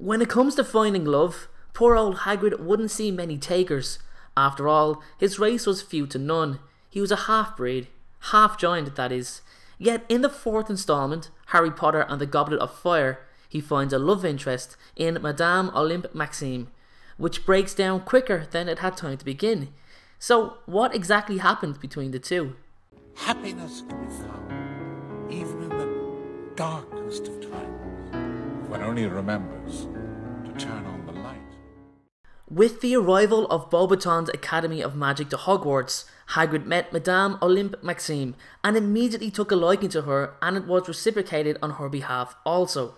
When it comes to finding love, poor old Hagrid wouldn't see many takers. After all, his race was few to none. He was a half breed, half giant, that is. Yet in the fourth installment, Harry Potter and the Goblet of Fire, he finds a love interest in Madame Olympe Maxime, which breaks down quicker than it had time to begin. So, what exactly happened between the two? Happiness can be found even in the darkest of times. One only remembers to turn on the light. With the arrival of Beauxbatons Academy of Magic to Hogwarts, Hagrid met Madame Olympe Maxime and immediately took a liking to her and it was reciprocated on her behalf also,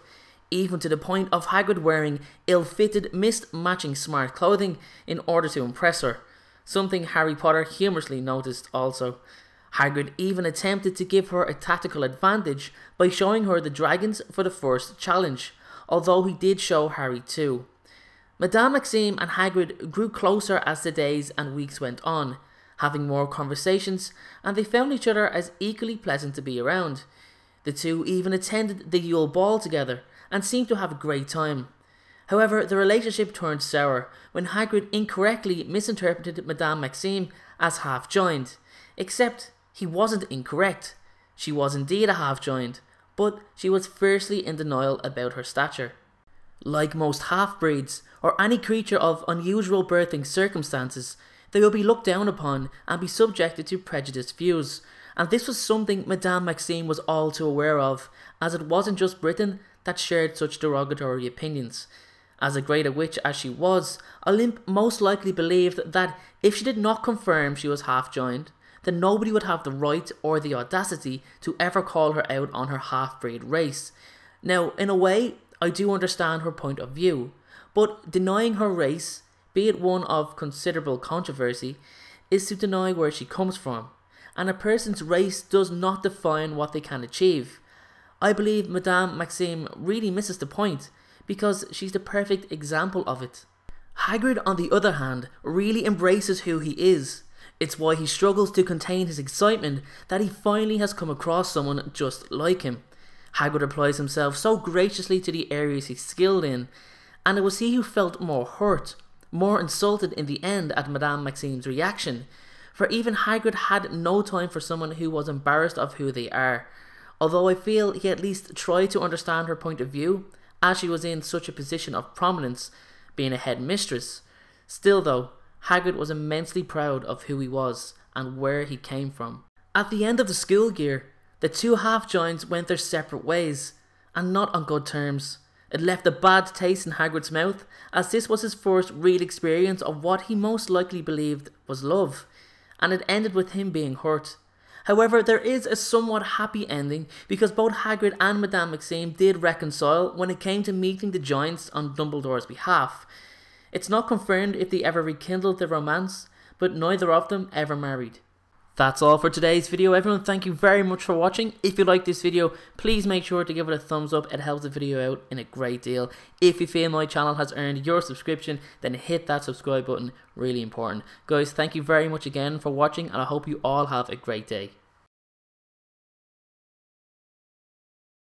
even to the point of Hagrid wearing ill-fitted mist-matching smart clothing in order to impress her, something Harry Potter humorously noticed also. Hagrid even attempted to give her a tactical advantage by showing her the dragons for the first challenge, although he did show Harry too. Madame Maxime and Hagrid grew closer as the days and weeks went on, having more conversations, and they found each other as equally pleasant to be around. The two even attended the Yule Ball together and seemed to have a great time. However, the relationship turned sour when Hagrid incorrectly misinterpreted Madame Maxime as half giant, except he wasn't incorrect. She was indeed a half giant, but she was fiercely in denial about her stature. Like most half breeds, or any creature of unusual birthing circumstances, they will be looked down upon and be subjected to prejudiced views, and this was something Madame Maxime was all too aware of, as it wasn't just Britain that shared such derogatory opinions. As a greater witch as she was, Olympe most likely believed that if she did not confirm she was half giant, then nobody would have the right or the audacity to ever call her out on her half breed race. Now, in a way, I do understand her point of view, but denying her race, be it one of considerable controversy, is to deny where she comes from, and a person's race does not define what they can achieve. I believe Madame Maxime really misses the point, because she's the perfect example of it. Hagrid, on the other hand, really embraces who he is. It's why he struggles to contain his excitement that he finally has come across someone just like him. Hagrid applies himself so graciously to the areas he's skilled in, and it was he who felt more hurt, more insulted in the end at Madame Maxime's reaction, for even Hagrid had no time for someone who was embarrassed of who they are, although I feel he at least tried to understand her point of view, as she was in such a position of prominence, being a head mistress. Still though, Hagrid was immensely proud of who he was and where he came from. At the end of the school year, the two half giants went their separate ways, and not on good terms. It left a bad taste in Hagrid's mouth, as this was his first real experience of what he most likely believed was love, and it ended with him being hurt. However, there is a somewhat happy ending because both Hagrid and Madame Maxime did reconcile when it came to meeting the giants on Dumbledore's behalf. It's not confirmed if they ever rekindled their romance, but neither of them ever married. That's all for today's video everyone, thank you very much for watching. If you like this video, please make sure to give it a thumbs up, it helps the video out in a great deal. If you feel my channel has earned your subscription, then hit that subscribe button, really important. Guys, thank you very much again for watching and I hope you all have a great day.